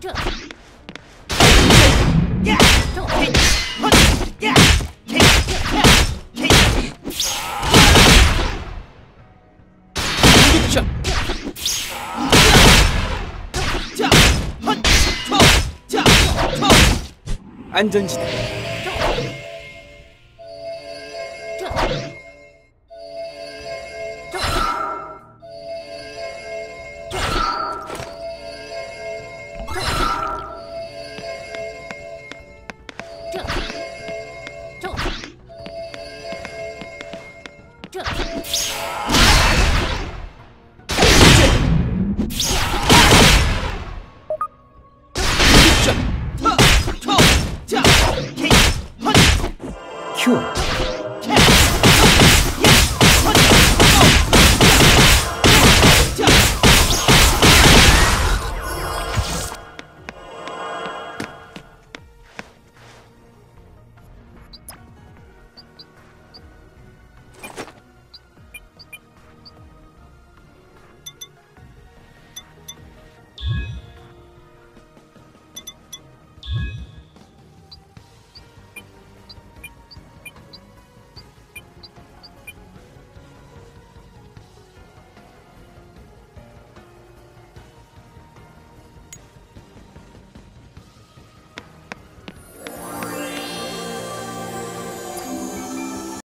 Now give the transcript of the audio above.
샷. 안전지대 cure.